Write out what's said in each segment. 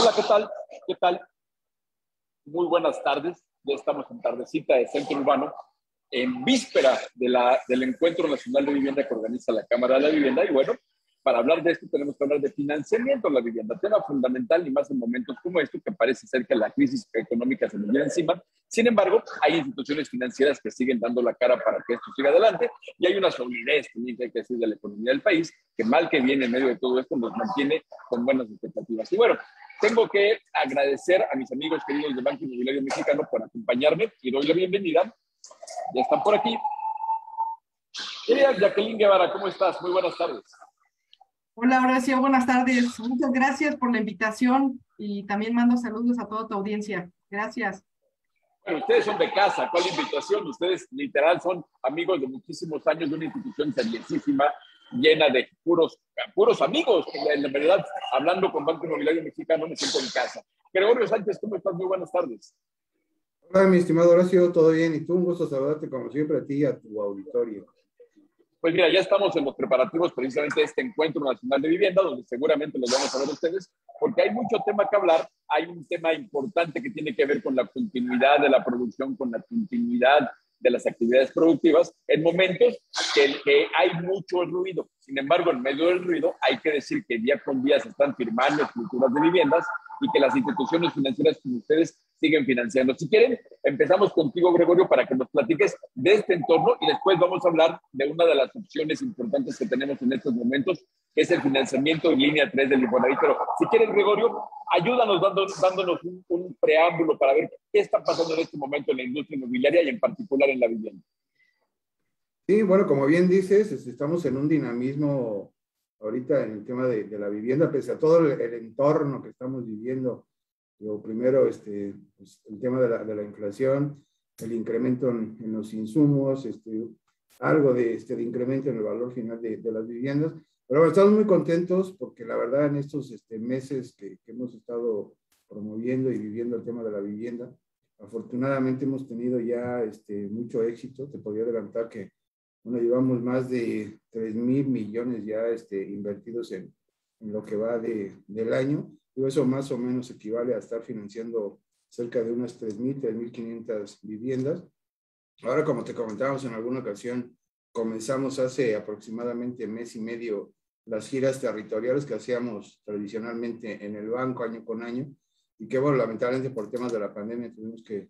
Hola, ¿qué tal? ¿Qué tal? Muy buenas tardes. Ya estamos en tardecita de Centro Urbano, en víspera de la, del Encuentro Nacional de Vivienda que organiza la Cámara de la Vivienda. Y bueno, para hablar de esto tenemos que hablar de financiamiento de la vivienda, tema fundamental y más en momentos como estos que parece ser que la crisis económica se nos viene encima. Sin embargo, hay instituciones financieras que siguen dando la cara para que esto siga adelante y hay una solidez también que hay que decir de la economía del país, que mal que viene en medio de todo esto nos mantiene con buenas expectativas. Y bueno, tengo que agradecer a mis amigos queridos del Banco Inmobiliario Mexicano por acompañarme y doy la bienvenida. Ya están por aquí. Querida Jacqueline Guevara, ¿cómo estás? Muy buenas tardes. Hola Horacio, buenas tardes. Muchas gracias por la invitación y también mando saludos a toda tu audiencia. Gracias. Bueno, ustedes son de casa, ¿cuál invitación? Ustedes literal son amigos de muchísimos años de una institución seriosísima, llena de puros, puros amigos. En la verdad, hablando con Banco Inmobiliario Mexicano, me siento en casa. Gregorio Sánchez, ¿cómo estás? Muy buenas tardes. Hola, mi estimado Horacio, ¿todo bien? Y tú, un gusto saludarte como siempre a ti y a tu auditorio. Pues mira, ya estamos en los preparativos precisamente de este encuentro nacional de vivienda, donde seguramente los vamos a ver ustedes, porque hay mucho tema que hablar. Hay un tema importante que tiene que ver con la continuidad de la producción, con la continuidad de las actividades productivas en momentos en que hay mucho ruido. Sin embargo, en medio del ruido hay que decir que día con día se están firmando estructuras de viviendas y que las instituciones financieras como ustedes siguen financiando. Si quieren, empezamos contigo, Gregorio, para que nos platiques de este entorno y después vamos a hablar de una de las opciones importantes que tenemos en estos momentos, es el financiamiento en línea 3 del Infonavit. Pero si quieres, Gregorio, ayúdanos dándonos un, un preámbulo para ver qué está pasando en este momento en la industria inmobiliaria y en particular en la vivienda. Sí, bueno, como bien dices, estamos en un dinamismo ahorita en el tema de, de la vivienda, pese a todo el, el, entorno que estamos viviendo. Lo primero, este, pues, el tema de la, de la, inflación, el incremento en, en, los insumos, este, algo de, este, de incremento en el valor final de, de las viviendas. Pero bueno, estamos muy contentos porque la verdad en estos este, meses que, que hemos estado promoviendo y viviendo el tema de la vivienda, afortunadamente hemos tenido ya este, mucho éxito. Te podría adelantar que bueno, llevamos más de 3 mil millones ya este, invertidos en, en, lo que va de, del año. Y eso más o menos equivale a estar financiando cerca de unas 3 mil, 3 mil 500 viviendas. Ahora, como te comentábamos en alguna ocasión, comenzamos hace aproximadamente mes y medio las giras territoriales que hacíamos tradicionalmente en el banco año con año y que, bueno, lamentablemente por temas de la pandemia tuvimos que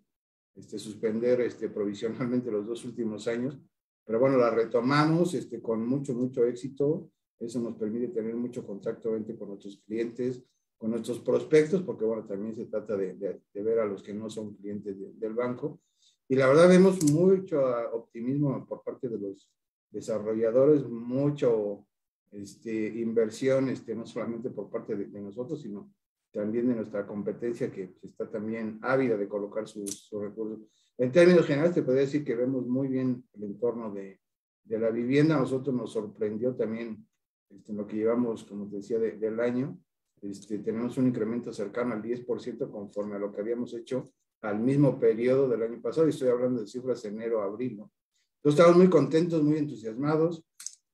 este, suspender este, provisionalmente los dos últimos años, pero bueno, la retomamos este, con mucho, mucho éxito. Eso nos permite tener mucho contacto con nuestros clientes, con nuestros prospectos, porque bueno, también se trata de, de, de ver a los que no son clientes de, del banco. Y la verdad vemos mucho optimismo por parte de los desarrolladores, mucho este, inversión, este, no solamente por parte de, de, nosotros, sino también de nuestra competencia que está también ávida de colocar sus, sus recursos. En términos generales, te podría decir que vemos muy bien el entorno de, de la vivienda. A nosotros nos sorprendió también este, lo que llevamos, como te decía, de, del año. Este, tenemos un incremento cercano al 10% conforme a lo que habíamos hecho al mismo periodo del año pasado. Y estoy hablando de cifras de enero a abril. ¿no? Entonces, estamos muy contentos, muy entusiasmados.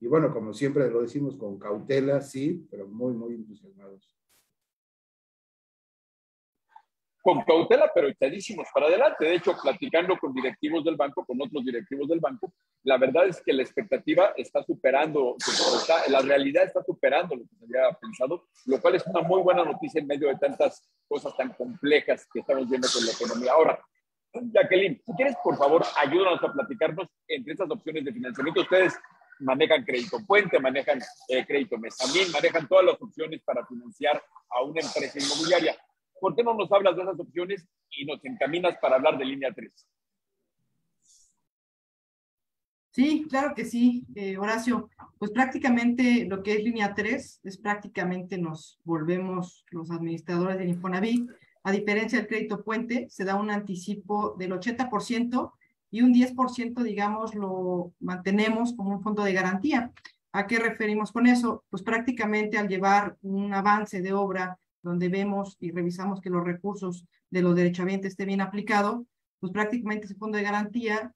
Y bueno, como siempre lo decimos con cautela, sí, pero muy, muy entusiasmados con cautela, pero echadísimos para adelante. De hecho, platicando con directivos del banco, con otros directivos del banco, la verdad es que la expectativa está superando, está, la realidad está superando lo que se había pensado, lo cual es una muy buena noticia en medio de tantas cosas tan complejas que estamos viendo con la economía. Ahora, Jacqueline, si quieres, por favor, ayúdanos a platicarnos entre estas opciones de financiamiento. Ustedes manejan crédito puente, manejan eh, crédito mesamín, manejan todas las opciones para financiar a una empresa inmobiliaria. ¿Por qué no nos hablas de esas opciones y nos encaminas para hablar de línea 3? Sí, claro que sí, eh, Horacio. Pues prácticamente lo que es línea 3 es prácticamente nos volvemos los administradores del Infonavit. A diferencia del crédito puente, se da un anticipo del 80% y un 10%, digamos, lo mantenemos como un fondo de garantía. ¿A qué referimos con eso? Pues prácticamente al llevar un avance de obra donde vemos y revisamos que los recursos de los derechohabientes esté bien aplicado, pues prácticamente ese fondo de garantía,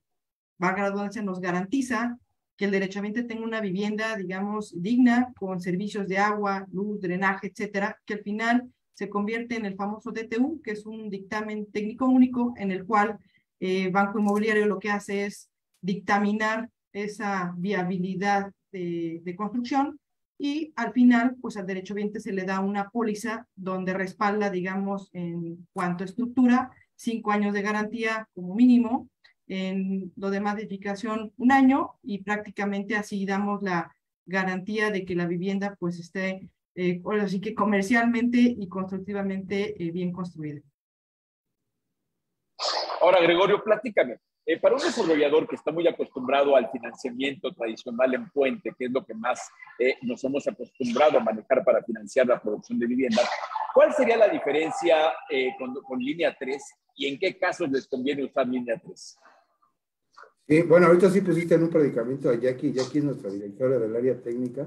va a graduarse, nos garantiza que el derechohabiente tenga una vivienda, digamos, digna, con servicios de agua, luz, drenaje, etcétera, que al final se convierte en el famoso DTU, que es un dictamen técnico único en el cual eh, Banco Inmobiliario lo que hace es dictaminar esa viabilidad de, construcción y al final, pues al derechohabiente se le da una póliza donde respalda, digamos, en cuanto estructura, cinco años de garantía como mínimo, en lo demás de edificación un año y prácticamente así damos la garantía de que la vivienda pues esté, eh, así que comercialmente y constructivamente eh, bien construida. Ahora, Gregorio, platícame. Eh, para un desarrollador que está muy acostumbrado al financiamiento tradicional en puente, que es lo que más eh, nos hemos acostumbrado a manejar para financiar la producción de vivienda, ¿cuál sería la diferencia con, con, línea 3 y en qué casos les conviene usar línea 3? Sí, bueno, ahorita sí pusiste en un predicamento a Jackie, Jackie es nuestra directora del área técnica.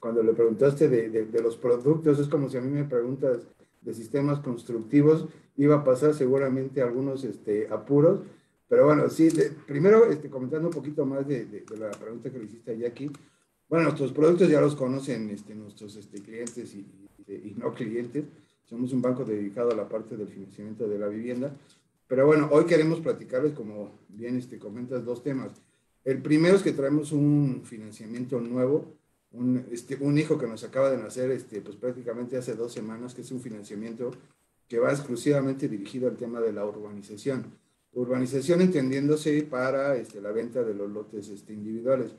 Cuando le preguntaste de, los productos, es como si a mí me preguntas de sistemas constructivos, iba a pasar seguramente algunos este, apuros. Pero bueno, sí, primero este, comentando un poquito más de, de, la pregunta que le hiciste a Jackie. Bueno, nuestros productos ya los conocen este, nuestros este, clientes y, y, no clientes. Somos un banco dedicado a la parte del financiamiento de la vivienda. Pero bueno, hoy queremos platicarles, como bien este, comentas, dos temas. El primero es que traemos un financiamiento nuevo, un, este, un hijo que nos acaba de nacer este, pues prácticamente hace dos semanas, que es un financiamiento que va exclusivamente dirigido al tema de la urbanización. Urbanización entendiéndose para este, la venta de los lotes este, individuales.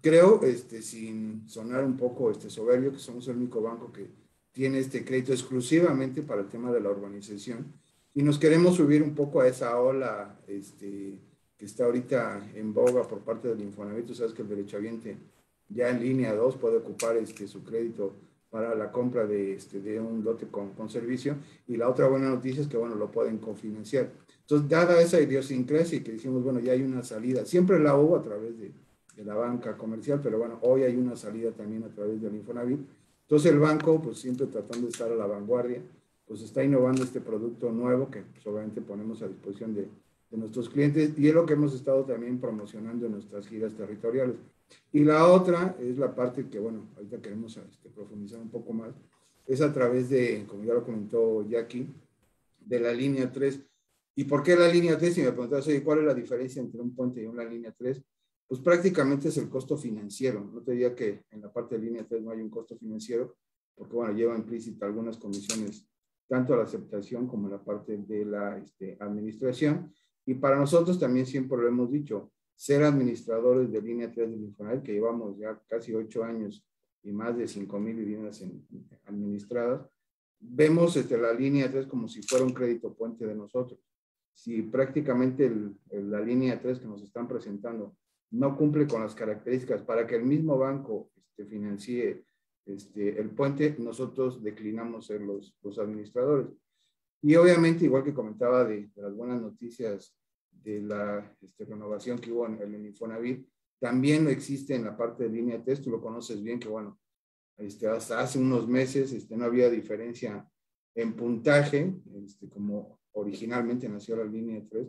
Creo, este, sin sonar un poco este, soberbio, que somos el único banco que tiene este crédito exclusivamente para el tema de la urbanización y nos queremos subir un poco a esa ola este, que está ahorita en boga por parte del Infonavit. Tú sabes que el derechohabiente ya en línea 2 puede ocupar este, su crédito para la compra de, este, de un lote con, con, servicio. Y la otra buena noticia es que, bueno, lo pueden cofinanciar. Entonces, dada esa idiosincrasia y que decimos, bueno, ya hay una salida, siempre la hubo a través de, de, la banca comercial, pero bueno, hoy hay una salida también a través del Infonavit. Entonces, el banco, pues siempre tratando de estar a la vanguardia, pues está innovando este producto nuevo que pues, obviamente ponemos a disposición de, de, nuestros clientes y es lo que hemos estado también promocionando en nuestras giras territoriales. Y la otra es la parte que, bueno, ahorita queremos este, profundizar un poco más, es a través de, como ya lo comentó Jackie, de la línea 3. ¿Y por qué la línea 3? Si me preguntas, oye, ¿cuál es la diferencia entre un puente y una línea 3? Pues prácticamente es el costo financiero. No te diría que en la parte de línea 3 no hay un costo financiero, porque bueno, lleva implícita algunas condiciones tanto la aceptación como la parte de la este, administración. Y para nosotros también siempre lo hemos dicho, ser administradores de línea 3 del Infonavit, que llevamos ya casi ocho años y más de 5 mil viviendas administradas, vemos este, la línea 3 como si fuera un crédito puente de nosotros. Si prácticamente la línea 3 que nos están presentando no cumple con las características para que el mismo banco este, financie este, el puente, nosotros declinamos ser los, los administradores. Y obviamente, igual que comentaba de, las buenas noticias de la este, renovación que hubo en el Infonavit, también existe en la parte de línea test, tú lo conoces bien, que bueno, este, hasta hace unos meses este, no había diferencia en puntaje, este, como originalmente nació la línea 3,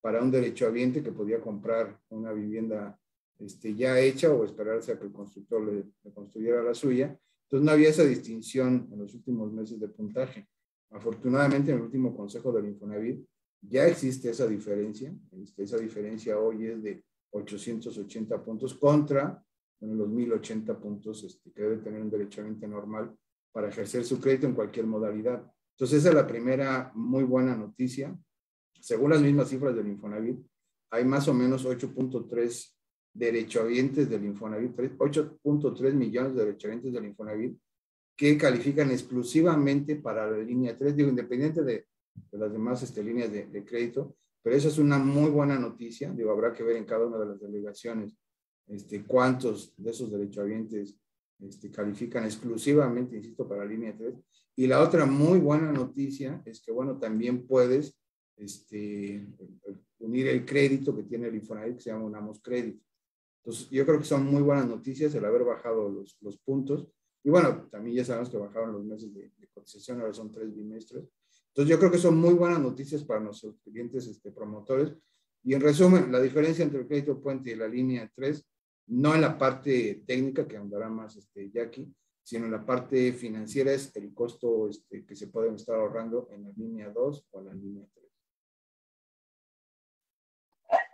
para un derechohabiente que podía comprar una vivienda este, ya hecha o esperarse a que el constructor le, construyera la suya. Entonces no había esa distinción en los últimos meses de puntaje. Afortunadamente en el último consejo del Infonavit ya existe esa diferencia. Este, esa diferencia hoy es de 880 puntos contra los 1080 puntos este, que debe tener un derechamente normal para ejercer su crédito en cualquier modalidad. Entonces esa es la primera muy buena noticia. Según las mismas cifras del Infonavit, hay más o menos 8.3 derechohabientes del Infonavit, 8.3 millones de derechohabientes del Infonavit que califican exclusivamente para la línea 3, digo, independiente de, de las demás este, líneas de, de, crédito, pero esa es una muy buena noticia, digo, habrá que ver en cada una de las delegaciones este, cuántos de esos derechohabientes este, califican exclusivamente, insisto, para línea 3. Y la otra muy buena noticia es que, bueno, también puedes este, unir el crédito que tiene el Infonavit, que se llama Unamos Crédito. Entonces, yo creo que son muy buenas noticias el haber bajado los, los puntos. Y bueno, también ya sabemos que bajaron los meses de, cotización, ahora son tres bimestres. Entonces, yo creo que son muy buenas noticias para nuestros clientes este, promotores. Y en resumen, la diferencia entre el crédito puente y la línea 3, no en la parte técnica, que andará más este, Jackie, sino en la parte financiera es el costo este, que se pueden estar ahorrando en la línea 2 o en la línea 3.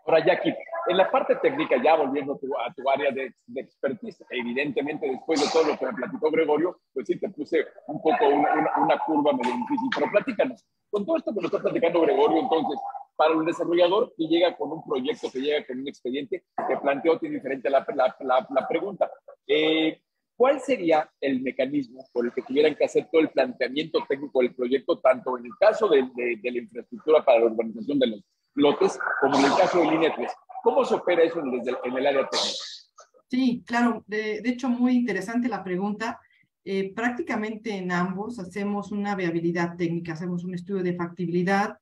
Ahora, Jackie, en la parte técnica, ya volviendo a tu, área de, expertise, evidentemente después de todo lo que me platicó Gregorio, pues sí te puse un poco una, curva medio difícil, pero platícanos, con todo esto que nos está platicando Gregorio, entonces, para el desarrollador que llega con un proyecto, que llega con un expediente, planteó tiene diferente la, la, la, pregunta. Eh, ¿Cuál sería el mecanismo por el que tuvieran que hacer todo el planteamiento técnico del proyecto, tanto en el caso de, de la infraestructura para la urbanización de los lotes, como en el caso de línea 3? ¿Cómo se opera eso en, el área técnica? Sí, claro. De, hecho, muy interesante la pregunta. Eh, prácticamente en ambos hacemos una viabilidad técnica, hacemos un estudio de factibilidad,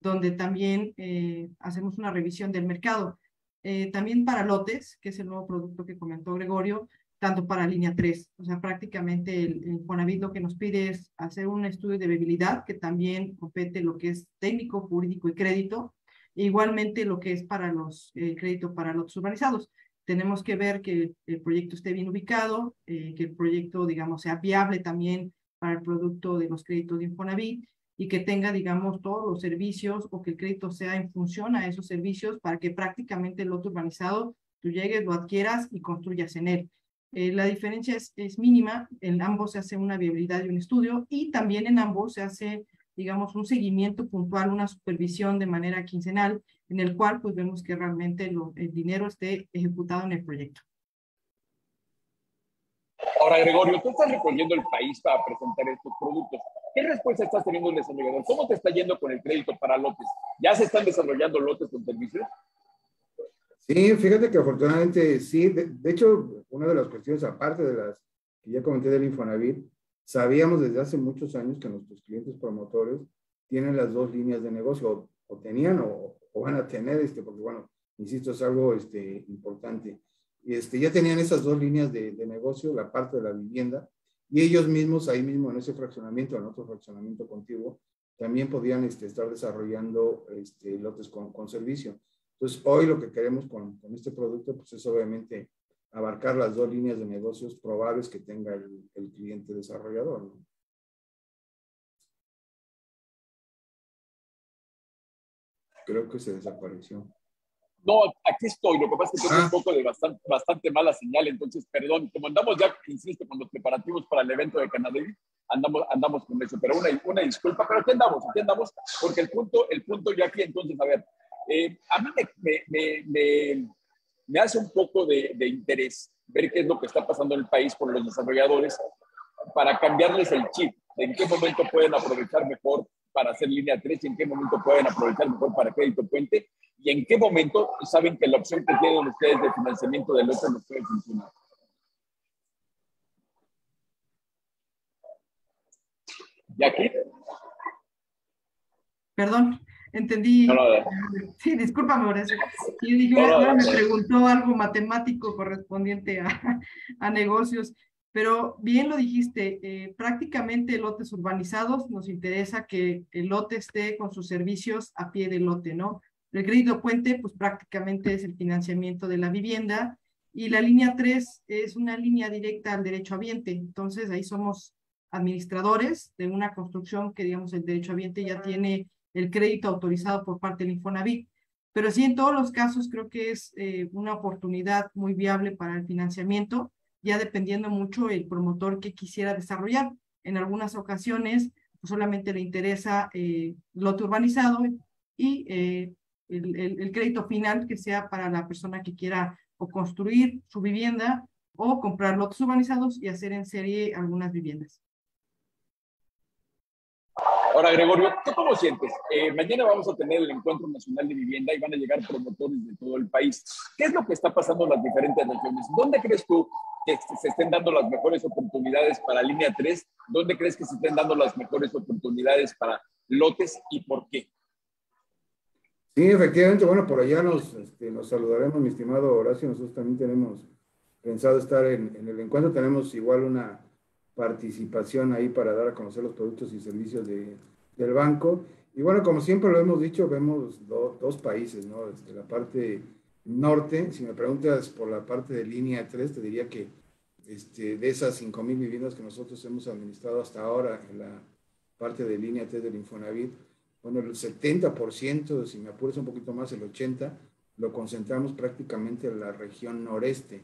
donde también eh, hacemos una revisión del mercado. Eh, también para lotes, que es el nuevo producto que comentó Gregorio, tanto para línea 3. O sea, prácticamente el, el que nos pide es hacer un estudio de viabilidad que también compete lo que es técnico, jurídico y crédito, Igualmente lo que es para los eh, créditos para los urbanizados. Tenemos que ver que el proyecto esté bien ubicado, eh, que el proyecto, digamos, sea viable también para el producto de los créditos de Infonavit y que tenga, digamos, todos los servicios o que el crédito sea en función a esos servicios para que prácticamente el lote urbanizado tú llegues, lo adquieras y construyas en él. Eh, la diferencia es, es, mínima, en ambos se hace una viabilidad y un estudio y también en ambos se hace digamos, un seguimiento puntual, una supervisión de manera quincenal, en el cual pues vemos que realmente lo, el dinero esté ejecutado en el proyecto. Ahora, Gregorio, tú estás recorriendo el país para presentar estos productos. ¿Qué respuesta estás teniendo el desarrollador? ¿Cómo te está yendo con el crédito para lotes? ¿Ya se están desarrollando lotes con servicios? Sí, fíjate que afortunadamente sí. De, de, hecho, una de las cuestiones, aparte de las que ya comenté del Infonavit, Sabíamos desde hace muchos años que nuestros clientes promotores tienen las dos líneas de negocio, o, tenían o, van a tener, este, porque bueno, insisto, es algo este, importante. Este, ya tenían esas dos líneas de, negocio, la parte de la vivienda, y ellos mismos ahí mismo en ese fraccionamiento, en otro fraccionamiento contiguo, también podían este, estar desarrollando este, lotes con, con, servicio. Entonces, hoy lo que queremos con, con, este producto, pues es obviamente abarcar las dos líneas de negocios probables que tenga el, cliente desarrollador. Creo que se desapareció. No, aquí estoy. Lo que pasa es que tengo un ah. poco de bastante, bastante mala señal, entonces, perdón. Como andamos ya, insisto, con los preparativos para el evento de Canadá, andamos, andamos con eso. Pero una, una disculpa, pero aquí andamos, aquí andamos, porque el punto, el punto ya aquí, entonces, a ver, eh, a mí me, me, me, me hace un poco de, interés ver qué es lo que está pasando en el país por los desarrolladores para cambiarles el chip, en qué momento pueden aprovechar mejor para hacer línea 3 y en qué momento pueden aprovechar mejor para crédito puente y en qué momento saben que la opción que tienen ustedes de financiamiento del otro no puede funcionar. ¿Y aquí? Perdón. Entendí. sí, discúlpame, Horacio. Yo dije, ahora me preguntó algo matemático correspondiente a, a negocios, pero bien lo dijiste, eh, prácticamente lotes urbanizados nos interesa que el lote esté con sus servicios a pie del lote, ¿no? El crédito puente, pues prácticamente es el financiamiento de la vivienda y la línea 3 es una línea directa al derecho ambiente. Entonces ahí somos administradores de una construcción que, digamos, el derecho ambiente ya tiene el crédito autorizado por parte del Infonavit. Pero sí, en todos los casos creo que es eh, una oportunidad muy viable para el financiamiento, ya dependiendo mucho el promotor que quisiera desarrollar. En algunas ocasiones pues, solamente le interesa eh, lote urbanizado y eh, el, el, crédito final que sea para la persona que quiera o construir su vivienda o comprar lotes urbanizados y hacer en serie algunas viviendas. Ahora, Gregorio, ¿tú cómo sientes? Eh, mañana vamos a tener el Encuentro Nacional de Vivienda y van a llegar promotores de todo el país. ¿Qué es lo que está pasando en las diferentes regiones? ¿Dónde crees tú que se estén dando las mejores oportunidades para línea 3? ¿Dónde crees que se estén dando las mejores oportunidades para lotes y por qué? Sí, efectivamente, bueno, por allá nos, este, saludaremos, mi estimado Horacio. Nosotros también tenemos pensado estar en el encuentro. Tenemos igual una participación ahí para dar a conocer los productos y servicios de, del banco. Y bueno, como siempre lo hemos dicho, vemos dos países, ¿no? Desde la parte norte, si me preguntas por la parte de línea 3, te diría que este, de esas 5.000 viviendas que nosotros hemos administrado hasta ahora en la parte de línea T del Infonavit, bueno, el 70%, si me apuras un poquito más, el 80%, lo concentramos prácticamente en la región noreste.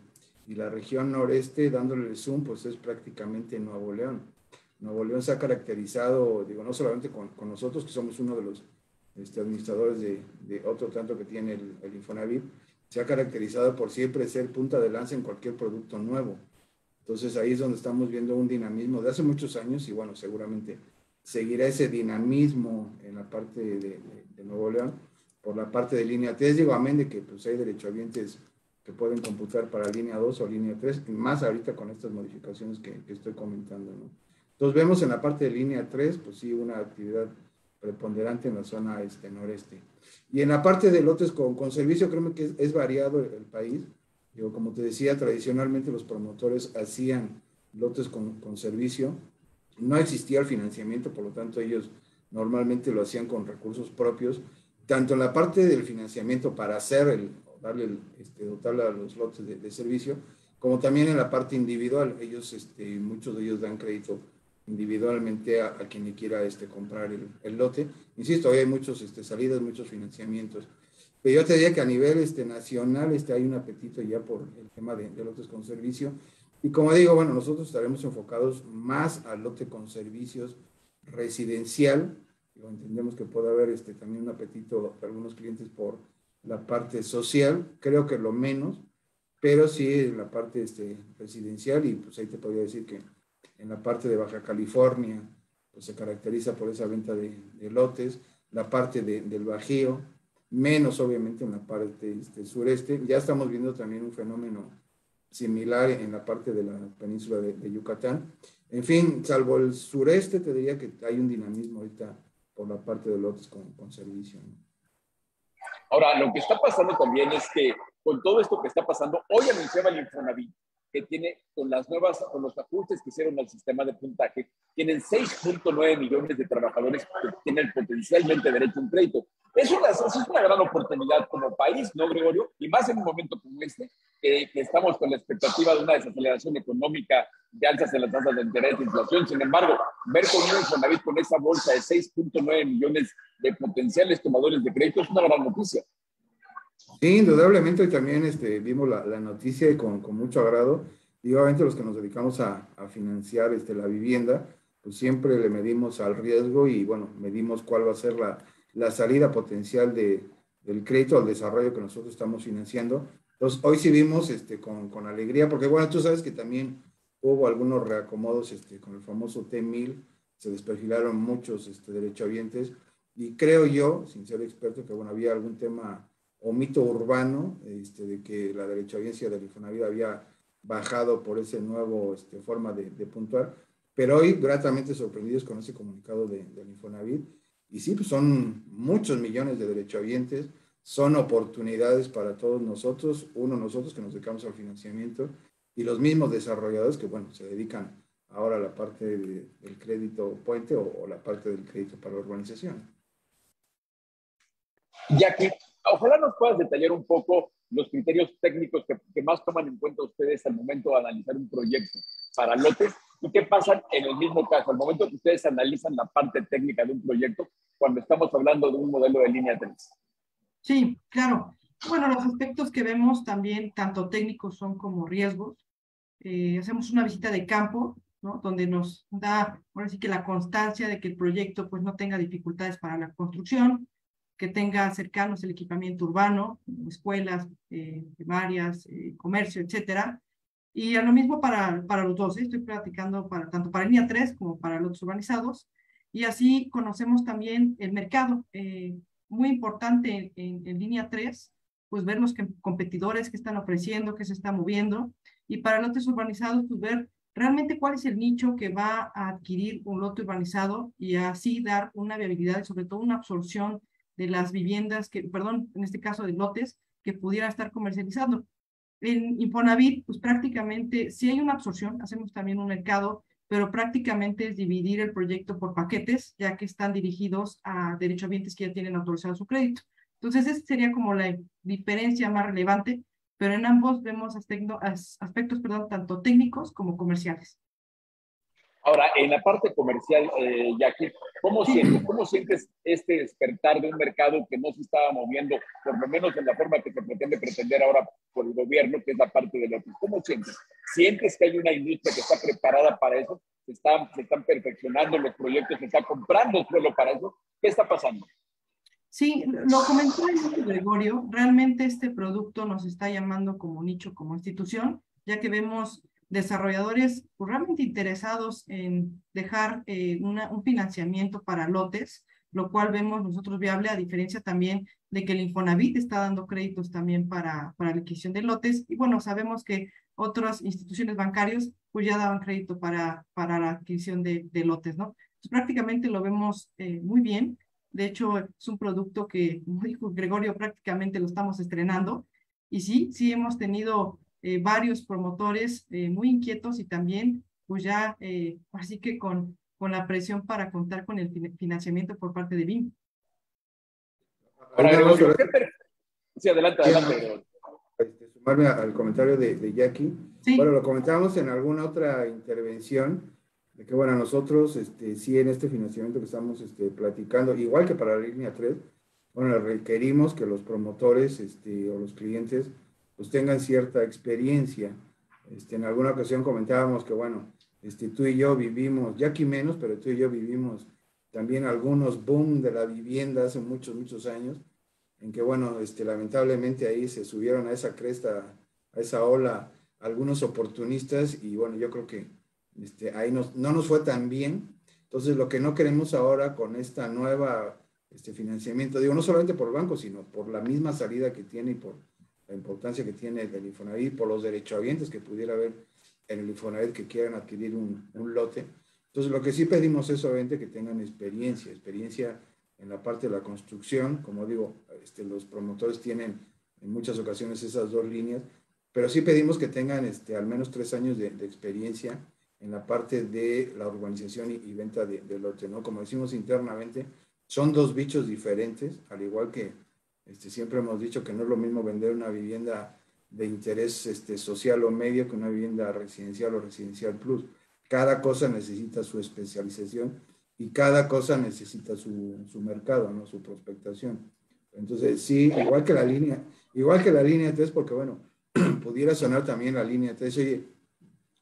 Y la región noreste, dándole zoom, pues es prácticamente Nuevo León. Nuevo León se ha caracterizado, digo, no solamente con, con nosotros, que somos uno de los este, administradores de, de, otro tanto que tiene el, el Infonavit, se ha caracterizado por siempre ser punta de lanza en cualquier producto nuevo. Entonces ahí es donde estamos viendo un dinamismo de hace muchos años y bueno, seguramente seguirá ese dinamismo en la parte de, de, Nuevo León, por la parte de línea 3, digo, amén de que pues hay derechohabientes que pueden computar para línea 2 o línea 3, y más ahorita con estas modificaciones que, que estoy comentando, ¿no? Entonces vemos en la parte de línea 3, pues sí, una actividad preponderante en la zona este, noreste. Y en la parte de lotes con, con servicio, creo que es, es variado el, el, país. Digo, como te decía, tradicionalmente los promotores hacían lotes con, con servicio, no existía el financiamiento, por lo tanto ellos normalmente lo hacían con recursos propios, tanto en la parte del financiamiento para hacer el, darle el, este, dotarle a los lotes de, de, servicio, como también en la parte individual. Ellos, este, muchos de ellos dan crédito individualmente a, a quien le quiera este, comprar el, el, lote. Insisto, hoy hay muchos este, salidas, muchos financiamientos. Pero yo te diría que a nivel este, nacional este, hay un apetito ya por el tema de, de lotes con servicio y como digo, bueno, nosotros estaremos enfocados más al lote con servicios residencial. Entendemos que puede haber este, también un apetito de algunos clientes por la parte social, creo que lo menos, pero sí la parte este, residencial y pues ahí te podría decir que en la parte de Baja California pues se caracteriza por esa venta de, lotes, la parte de, del Bajío, menos obviamente en la parte este, sureste. Ya estamos viendo también un fenómeno similar en la parte de la península de, Yucatán. En fin, salvo el sureste, te diría que hay un dinamismo ahorita por la parte de lotes con, con servicio. Ahora, lo que está pasando también es que con todo esto que está pasando, hoy anunciaba el Infonavit que tiene con las nuevas, con los ajustes que hicieron al sistema de puntaje, tienen 6.9 millones de trabajadores que tienen potencialmente derecho a un crédito. Es una, es una gran oportunidad como país, ¿no, Gregorio? Y más en un momento como este, que, que estamos con la expectativa de una desaceleración económica, de alzas en las tasas de interés, de inflación. Sin embargo, ver con un Infonavit con esa bolsa de 6.9 millones de potenciales tomadores de crédito es una gran noticia. Sí, indudablemente, también este, vimos la, la noticia y con, con, mucho agrado. Y obviamente los que nos dedicamos a, a, financiar este, la vivienda, pues siempre le medimos al riesgo y bueno, medimos cuál va a ser la, la salida potencial de, del crédito al desarrollo que nosotros estamos financiando. Entonces, hoy sí vimos este, con, con alegría, porque bueno, tú sabes que también hubo algunos reacomodos este, con el famoso T1000, se desperfilaron muchos este, derechohabientes y creo yo, sin ser experto, que bueno, había algún tema o mito urbano este, de que la derechohabiencia del Infonavit había bajado por ese nuevo este, forma de, de, puntuar, pero hoy gratamente sorprendidos con ese comunicado de, del Infonavit, y sí, pues son muchos millones de derechohabientes, son oportunidades para todos nosotros, uno nosotros que nos dedicamos al financiamiento, y los mismos desarrolladores que, bueno, se dedican ahora a la parte de, del crédito puente o, o, la parte del crédito para la urbanización. Ya que Ojalá nos puedas detallar un poco los criterios técnicos que, que, más toman en cuenta ustedes al momento de analizar un proyecto para lotes y qué pasa en el mismo caso, al momento que ustedes analizan la parte técnica de un proyecto cuando estamos hablando de un modelo de línea 3. Sí, claro. Bueno, los aspectos que vemos también, tanto técnicos son como riesgos. Eh, hacemos una visita de campo, ¿no? Donde nos da, ahora sí que la constancia de que el proyecto pues no tenga dificultades para la construcción, que tenga cercanos el equipamiento urbano, escuelas, eh, primarias, eh, comercio, etcétera. Y a lo mismo para, para los dos, ¿eh? estoy platicando para, tanto para línea 3 como para los urbanizados. Y así conocemos también el mercado. Eh, muy importante en, en, línea 3, pues ver los que, competidores que están ofreciendo, que se está moviendo. Y para lotes urbanizados, pues ver realmente cuál es el nicho que va a adquirir un lote urbanizado y así dar una viabilidad y sobre todo una absorción de las viviendas, que, perdón, en este caso de lotes, que pudiera estar comercializando. En Infonavit, pues prácticamente, si hay una absorción, hacemos también un mercado, pero prácticamente es dividir el proyecto por paquetes, ya que están dirigidos a derechohabientes que ya tienen autorizado su crédito. Entonces, esa sería como la diferencia más relevante, pero en ambos vemos aspectos, perdón, tanto técnicos como comerciales. Ahora, en la parte comercial, eh, Jackie, ¿cómo sientes, ¿cómo sientes este despertar de un mercado que no se estaba moviendo, por lo menos en la forma que se pretende pretender ahora por el gobierno, que es la parte de los... ¿Cómo sientes? ¿Sientes que hay una industria que está preparada para eso? ¿Se están, se están perfeccionando los proyectos? ¿Se está comprando suelo para eso? ¿Qué está pasando? Sí, lo comentó el Gregorio, realmente este producto nos está llamando como nicho, como institución, ya que vemos desarrolladores pues, realmente interesados en dejar eh, un financiamiento para lotes, lo cual vemos nosotros viable, a diferencia también de que el Infonavit está dando créditos también para, para la adquisición de lotes. Y bueno, sabemos que otras instituciones bancarias pues ya daban crédito para, para la adquisición de, lotes, ¿no? Entonces, prácticamente lo vemos eh, muy bien. De hecho, es un producto que, como dijo Gregorio, prácticamente lo estamos estrenando. Y sí, sí hemos tenido eh, varios promotores eh, muy inquietos y también, pues ya, eh, así que con, con la presión para contar con el financiamiento por parte de BIM. sí, adelante, adelante. Este, sumarme al comentario de, de Jackie. Bueno, lo comentábamos en alguna otra intervención, de que, bueno, nosotros, este, sí, en este financiamiento que estamos este, platicando, igual que para la línea 3, bueno, requerimos que los promotores este, o los clientes pues tengan cierta experiencia. Este, en alguna ocasión comentábamos que, bueno, este, tú y yo vivimos, ya aquí menos, pero tú y yo vivimos también algunos boom de la vivienda hace muchos, muchos años, en que, bueno, este, lamentablemente ahí se subieron a esa cresta, a esa ola, algunos oportunistas y, bueno, yo creo que este, ahí no nos fue tan bien. Entonces, lo que no queremos ahora con esta nueva este financiamiento, digo, no solamente por el banco, sino por la misma salida que tiene y por la importancia que tiene el Infonavit por los derechohabientes que pudiera haber en el Infonavit que quieran adquirir un, un, lote. Entonces, lo que sí pedimos es obviamente que tengan experiencia, experiencia en la parte de la construcción. Como digo, este, los promotores tienen en muchas ocasiones esas dos líneas, pero sí pedimos que tengan este, al menos tres años de experiencia en la parte de la urbanización y, y venta de, de, lote, ¿no? Como decimos internamente, son dos bichos diferentes, al igual que este, siempre hemos dicho que no es lo mismo vender una vivienda de interés este, social o medio que una vivienda residencial o residencial plus. Cada cosa necesita su especialización y cada cosa necesita su, su mercado, ¿no? su prospectación. Entonces, sí, igual que la línea, igual que la línea 3, porque bueno, pudiera sonar también la línea 3, oye,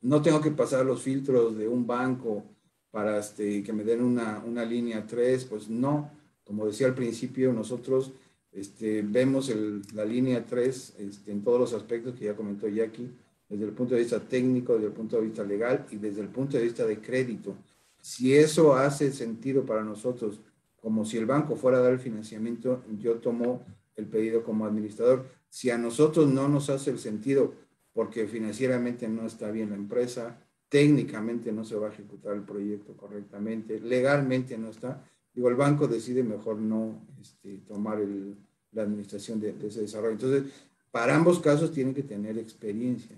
no tengo que pasar los filtros de un banco para este, que me den una, una línea 3, pues no, como decía al principio, nosotros este, vemos la línea 3 este, en todos los aspectos que ya comentó Jackie, desde el punto de vista técnico, desde el punto de vista legal y desde el punto de vista de crédito. Si eso hace sentido para nosotros, como si el banco fuera a dar el financiamiento, yo tomo el pedido como administrador. Si a nosotros no nos hace el sentido porque financieramente no está bien la empresa, técnicamente no se va a ejecutar el proyecto correctamente, legalmente no está, digo, el banco decide mejor no este, tomar el, la administración de, ese desarrollo. Entonces, para ambos casos tienen que tener experiencia.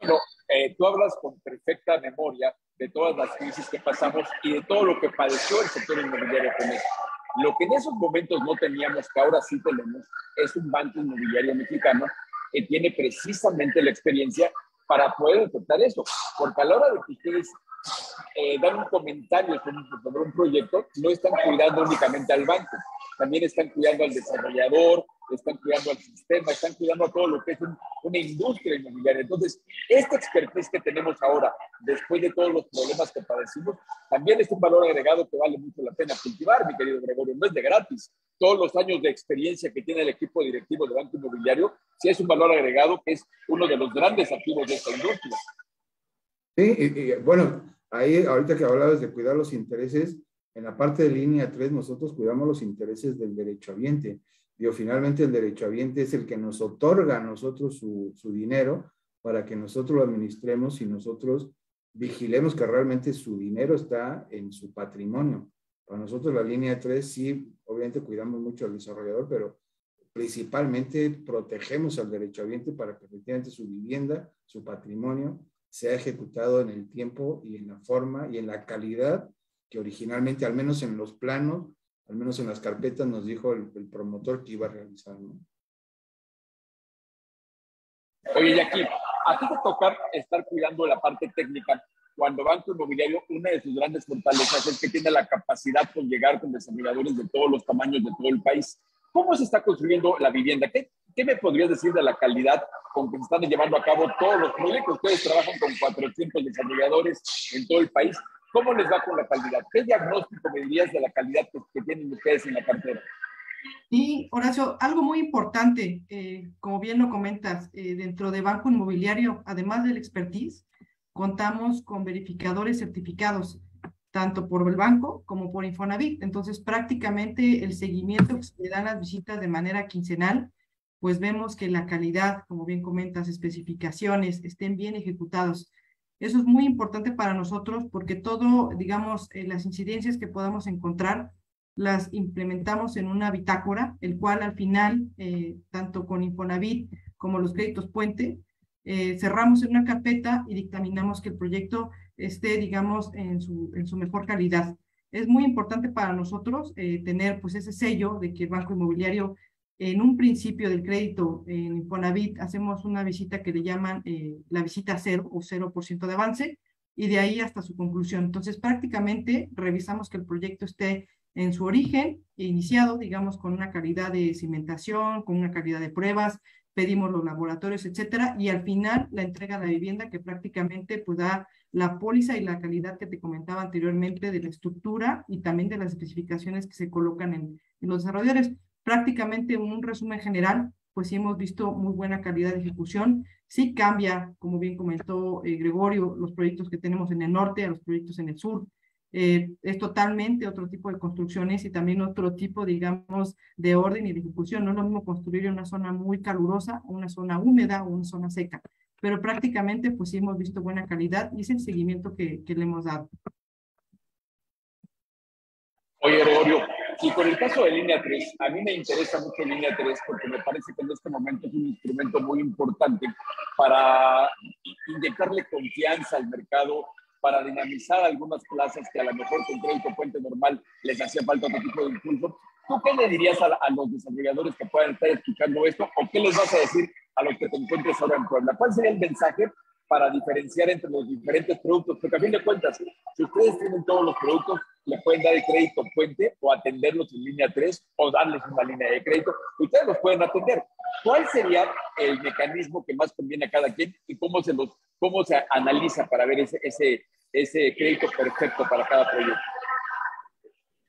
Bueno, eh, tú hablas con perfecta memoria de todas las crisis que pasamos y de todo lo que padeció el sector inmobiliario con esto. Lo que en esos momentos no teníamos, que ahora sí tenemos, es un banco inmobiliario mexicano que tiene precisamente la experiencia para poder detectar eso. Porque a la hora de que ustedes eh, dan un comentario sobre un proyecto, no están cuidando únicamente al banco, también están cuidando al desarrollador, están cuidando al sistema, están cuidando a todo lo que es una industria inmobiliaria. Entonces, esta expertise que tenemos ahora, después de todos los problemas que padecimos, también es un valor agregado que vale mucho la pena cultivar, mi querido Gregorio. No es de gratis. Todos los años de experiencia que tiene el equipo directivo de Banco Inmobiliario, sí es un valor agregado que es uno de los grandes activos de esta industria. Sí, y, bueno, ahí ahorita que hablabas de cuidar los intereses, en la parte de línea 3 nosotros cuidamos los intereses del derechohabiente. Digo, finalmente el derechohabiente es el que nos otorga a nosotros su, su dinero para que nosotros lo administremos y nosotros vigilemos que realmente su dinero está en su patrimonio. Para nosotros la línea 3 sí, obviamente cuidamos mucho al desarrollador, pero principalmente protegemos al derechohabiente para que efectivamente su vivienda, su patrimonio, sea ejecutado en el tiempo y en la forma y en la calidad que originalmente, al menos en los planos, al menos en las carpetas, nos dijo el, promotor que iba a realizar. Oye, Jackie, a ti te toca estar cuidando la parte técnica cuando Banco Inmobiliario, una de sus grandes fortalezas es que tiene la capacidad de llegar con desarrolladores de todos los tamaños de todo el país. ¿Cómo se está construyendo la vivienda? ¿Qué, qué me podrías decir de la calidad con que se están llevando a cabo todos los proyectos? Ustedes trabajan con 400 desarrolladores en todo el país. ¿Cómo les va con la calidad? ¿Qué diagnóstico me dirías de la calidad que, tienen ustedes en la cartera? Y Horacio, algo muy importante, eh, como bien lo comentas, eh, dentro de Banco Inmobiliario, además del expertise, contamos con verificadores certificados, tanto por el banco como por Infonavit. Entonces, prácticamente el seguimiento que se dan las visitas de manera quincenal, pues vemos que la calidad, como bien comentas, especificaciones estén bien ejecutados. Eso es muy importante para nosotros porque todo, digamos, eh, las incidencias que podamos encontrar, las implementamos en una bitácora, el cual al final, eh, tanto con Infonavit como los créditos puente, eh, cerramos en una carpeta y dictaminamos que el proyecto esté, digamos, en su, en su mejor calidad. Es muy importante para nosotros eh, tener pues ese sello de que el Banco Inmobiliario en un principio del crédito en Infonavit hacemos una visita que le llaman eh, la visita cero o 0% de avance y de ahí hasta su conclusión. Entonces prácticamente revisamos que el proyecto esté en su origen, iniciado, digamos, con una calidad de cimentación, con una calidad de pruebas, pedimos los laboratorios, etcétera, y al final la entrega de la vivienda que prácticamente pues da la póliza y la calidad que te comentaba anteriormente de la estructura y también de las especificaciones que se colocan en, los desarrolladores. Prácticamente un resumen general, pues sí hemos visto muy buena calidad de ejecución. Sí cambia, como bien comentó eh, Gregorio, los proyectos que tenemos en el norte a los proyectos en el sur. Eh, es totalmente otro tipo de construcciones y también otro tipo, digamos, de orden y de ejecución. No es lo mismo construir en una zona muy calurosa, una zona húmeda o una zona seca, pero prácticamente pues sí hemos visto buena calidad y es el seguimiento que, que le hemos dado. Oye, Gregorio, y con el caso de línea 3, a mí me interesa mucho línea 3 porque me parece que en este momento es un instrumento muy importante para inyectarle confianza al mercado para dinamizar algunas plazas que a lo mejor con crédito puente normal les hacía falta otro tipo de impulso. ¿Tú qué le dirías a, los desarrolladores que puedan estar escuchando esto o qué les vas a decir a los que te encuentres ahora en Puebla? ¿Cuál sería el mensaje para diferenciar entre los diferentes productos? Porque a fin de cuentas, si ustedes tienen todos los productos, le pueden dar el crédito puente o atenderlos en línea 3 o darles una línea de crédito. Ustedes los pueden atender. ¿Cuál sería el mecanismo que más conviene a cada quien y cómo se, los, cómo se analiza para ver ese, ese, ese crédito perfecto para cada proyecto?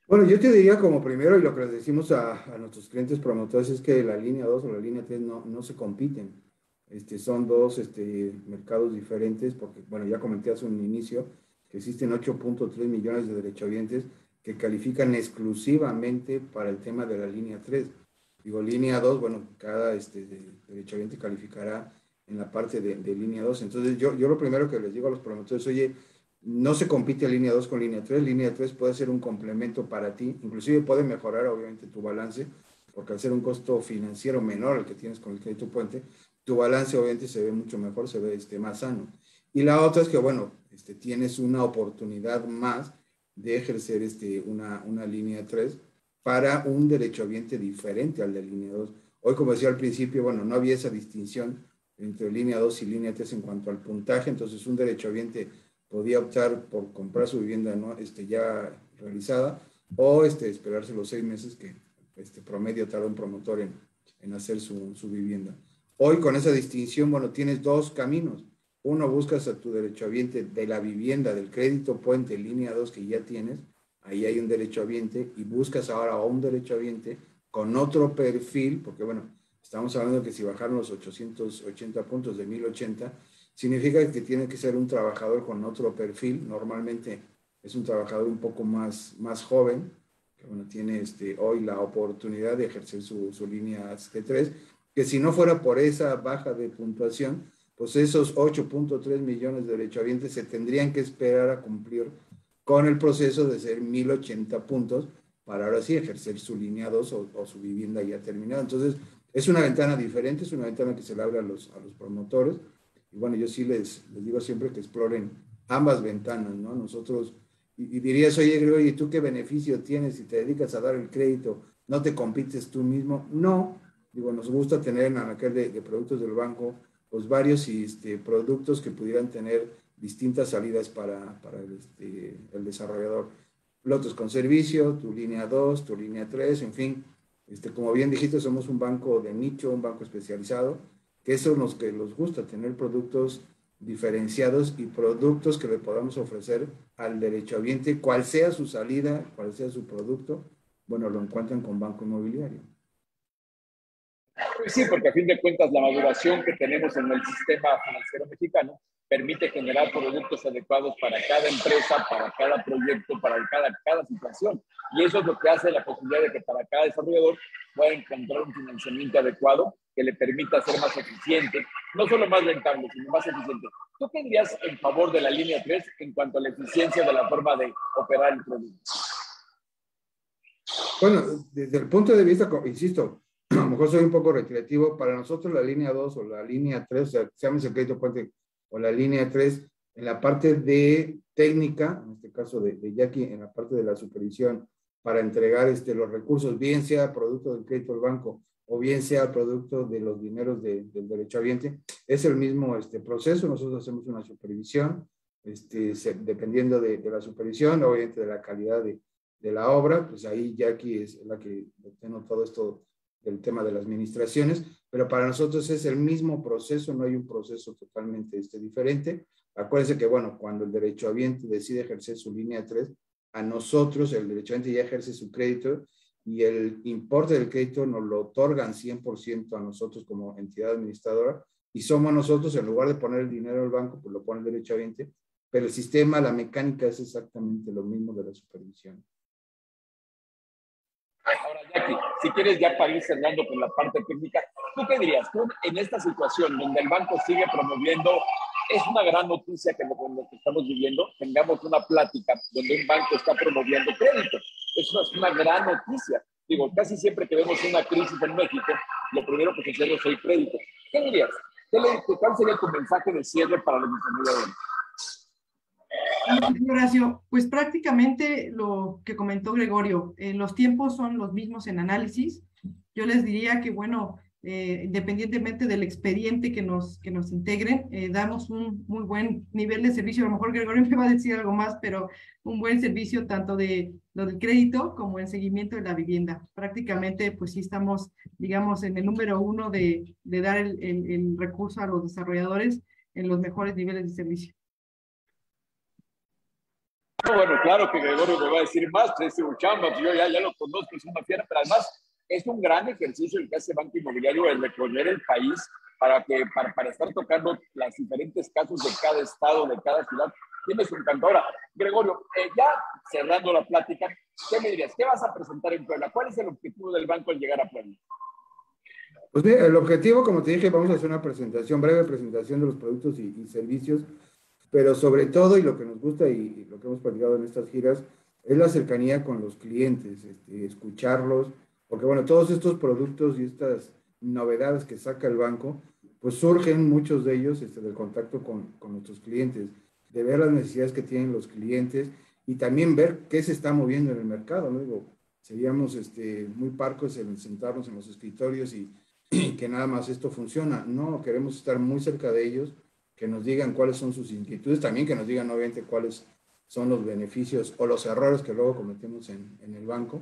Bueno, yo te diría como primero, y lo que les decimos a, a nuestros clientes promotores es que la línea 2 o la línea 3 no, no se compiten. Este, son dos este, mercados diferentes, porque, bueno, ya comenté hace un inicio que existen 8.3 millones de derechohabientes que califican exclusivamente para el tema de la línea 3. Digo, línea 2, bueno, cada este, derechohabiente calificará en la parte de, de línea 2. Entonces, yo, yo lo primero que les digo a los promotores, oye, no se compite línea 2 con línea 3, línea 3 puede ser un complemento para ti, inclusive puede mejorar obviamente tu balance, porque al ser un costo financiero menor al que tienes con el crédito puente, tu balance obviamente se ve mucho mejor, se ve este, más sano. Y la otra es que, bueno, este, tienes una oportunidad más de ejercer este, una, una línea 3 para un derechohabiente diferente al de línea 2. Hoy, como decía al principio, bueno, no había esa distinción entre línea 2 y línea 3 en cuanto al puntaje, entonces un derechohabiente podía optar por comprar su vivienda ¿no? este, ya realizada o este, esperarse los seis meses que este, promedio tarda un promotor en, en hacer su, su, vivienda. Hoy con esa distinción, bueno, tienes dos caminos. Uno, buscas a tu derechohabiente de la vivienda, del crédito puente, línea 2 que ya tienes, ahí hay un derechohabiente, y buscas ahora a un derechohabiente con otro perfil, porque bueno, estamos hablando que si bajaron los 880 puntos de 1080, significa que tiene que ser un trabajador con otro perfil, normalmente es un trabajador un poco más, más joven, que bueno, tiene este, hoy la oportunidad de ejercer su, su línea T3, que si no fuera por esa baja de puntuación, pues esos 8.3 millones de derechohabientes se tendrían que esperar a cumplir con el proceso de ser 1080 puntos para ahora sí ejercer su línea 2 o, o, su vivienda ya terminada. Entonces, es una ventana diferente, es una ventana que se le abre a los, a los promotores y bueno, yo sí les, les digo siempre que exploren ambas ventanas, ¿no? Nosotros, y, y dirías, oye, Gregorio, ¿y tú qué beneficio tienes si te dedicas a dar el crédito? ¿No te compites tú mismo? No, digo, nos gusta tener en aquel de, de productos del banco, pues varios este, productos que pudieran tener distintas salidas para, para el, este, el desarrollador. Lotos con servicio, tu línea 2, tu línea 3, en fin. Este, como bien dijiste, somos un banco de nicho, un banco especializado, que eso es lo que nos gusta, tener productos diferenciados y productos que le podamos ofrecer al derechohabiente, cual sea su salida, cual sea su producto, bueno, lo encuentran con Banco Inmobiliario. Pues sí, porque a fin de cuentas la maduración que tenemos en el sistema financiero mexicano permite generar productos adecuados para cada empresa, para cada proyecto, para cada, cada situación. Y eso es lo que hace la posibilidad de que para cada desarrollador pueda encontrar un financiamiento adecuado que le permita ser más eficiente, no solo más rentable, sino más eficiente. ¿Tú qué dirías en favor de la línea 3 en cuanto a la eficiencia de la forma de operar el producto? Bueno, desde el punto de vista, insisto, mejor soy un poco recreativo, para nosotros la línea 2 o la línea 3, o sea, se llama el crédito puente o la línea 3, en la parte de técnica, en este caso de, de Jackie, en la parte de la supervisión, para entregar este, los recursos, bien sea producto del crédito del banco o bien sea producto de los dineros del derecho habiente, es el mismo este, proceso. Nosotros hacemos una supervisión, este, dependiendo de, de, la supervisión, obviamente de la calidad de, de, la obra, pues ahí Jackie es la que tiene todo esto del tema de las administraciones, pero para nosotros es el mismo proceso, no hay un proceso totalmente este, diferente. Acuérdense que, bueno, cuando el derecho habiente decide ejercer su línea 3, a nosotros el derecho habiente ya ejerce su crédito y el importe del crédito nos lo otorgan 100% a nosotros como entidad administradora y somos nosotros, en lugar de poner el dinero al banco, pues lo pone el derecho habiente, pero el sistema, la mecánica es exactamente lo mismo de la supervisión. Ahora, Jackie, si quieres ya para ir cerrando con la parte técnica, ¿tú qué dirías? Tú en esta situación donde el banco sigue promoviendo, es una gran noticia que lo, que estamos viviendo, tengamos una plática donde un banco está promoviendo crédito. Es una gran noticia. Digo, casi siempre que vemos una crisis en México, lo primero que se cierra es el crédito. ¿Qué dirías? ¿Qué le, ¿Cuál sería tu mensaje de cierre para los desarrolladores? Horacio, pues prácticamente lo que comentó Gregorio, eh, los tiempos son los mismos en análisis. Yo les diría que, bueno, eh, independientemente del expediente que nos, que nos integren, eh, damos un muy buen nivel de servicio. A lo mejor Gregorio me va a decir algo más, pero un buen servicio tanto de lo del crédito como en seguimiento de la vivienda. Prácticamente, pues sí estamos, digamos, en el número uno de, de dar el, el, el recurso a los desarrolladores en los mejores niveles de servicio. bueno, claro que Gregorio me va a decir más, es un chamba, yo ya, lo conozco, es una fiera, pero además es un gran ejercicio el que hace Banco Inmobiliario el recorrer el país para, que, para, para estar tocando los diferentes casos de cada estado, de cada ciudad. Tienes un encanto. Ahora, Gregorio, eh, ya cerrando la plática, ¿qué me dirías? ¿Qué vas a presentar en Puebla? ¿Cuál es el objetivo del banco al llegar a Puebla? Pues mira, el objetivo, como te dije, vamos a hacer una presentación, breve presentación de los productos y, y servicios pero sobre todo, y lo que nos gusta y, lo que hemos platicado en estas giras, es la cercanía con los clientes, este, escucharlos, porque bueno, todos estos productos y estas novedades que saca el banco, pues surgen muchos de ellos este, del contacto con, nuestros clientes, de ver las necesidades que tienen los clientes y también ver qué se está moviendo en el mercado. ¿no? Digo, seríamos este, muy parcos en sentarnos en los escritorios y que nada más esto funciona. No, queremos estar muy cerca de ellos que nos digan cuáles son sus inquietudes, también que nos digan obviamente cuáles son los beneficios o los errores que luego cometemos en, en el banco.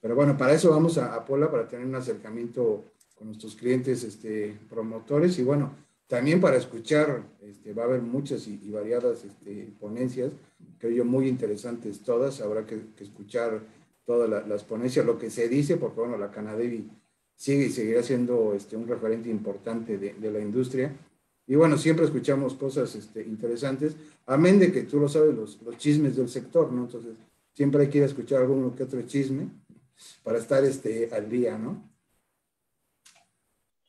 Pero bueno, para eso vamos a, a Pola, para tener un acercamiento con nuestros clientes este, promotores. Y bueno, también para escuchar, este, va a haber muchas y, y variadas este, ponencias, creo yo muy interesantes todas, habrá que, que escuchar todas la, las ponencias, lo que se dice, porque bueno, la Canadevi sigue y seguirá siendo este, un referente importante de, de la industria y bueno, siempre escuchamos cosas este, interesantes, amén de que tú lo sabes, los, los, chismes del sector, ¿no? Entonces, siempre hay que ir a escuchar alguno que otro chisme para estar este, al día, ¿no?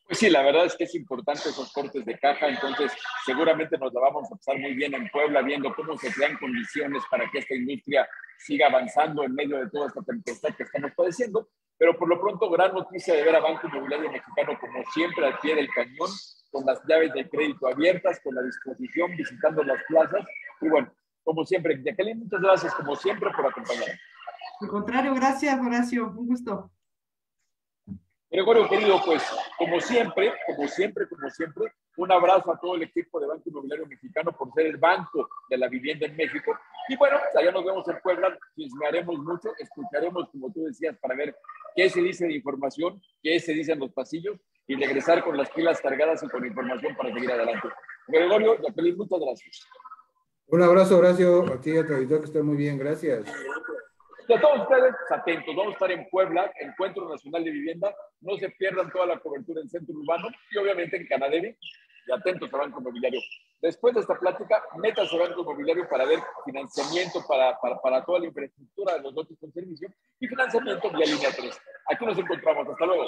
Pues sí, la verdad es que es importante esos cortes de caja, entonces seguramente nos la vamos a pasar muy bien en Puebla viendo cómo se crean condiciones para que esta industria siga avanzando en medio de toda esta tempestad que estamos padeciendo. Pero por lo pronto, gran noticia de ver a Banco Inmobiliario Mexicano como siempre al pie del cañón, con las llaves de crédito abiertas, con la disposición, visitando las plazas. Y bueno, como siempre, Jacqueline, muchas gracias como siempre por acompañarnos. Al contrario, gracias Horacio, un gusto. Gregorio, querido, pues como siempre, como siempre, como siempre, Un abrazo a todo el equipo de Banco Inmobiliario Mexicano por ser el banco de la vivienda en México. Y bueno, pues allá nos vemos en Puebla, chismearemos mucho, escucharemos, como tú decías, para ver qué se dice de información, qué se dice en los pasillos y regresar con las pilas cargadas y con información para seguir adelante. Gregorio, Jacqueline, muchas gracias. Un abrazo, Horacio, a ti y a tu auditor, que esté muy bien, gracias. Y a todos ustedes, atentos, vamos a estar en Puebla, Encuentro Nacional de Vivienda, no se pierdan toda la cobertura en Centro Urbano y obviamente en Canadevi, y atentos a Banco Inmobiliario. Después de esta plática, métase a Banco Inmobiliario para ver financiamiento para, para, para toda la infraestructura de los lotes con servicio y financiamiento vía línea 3. Aquí nos encontramos. Hasta luego.